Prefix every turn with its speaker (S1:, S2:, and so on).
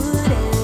S1: couldn't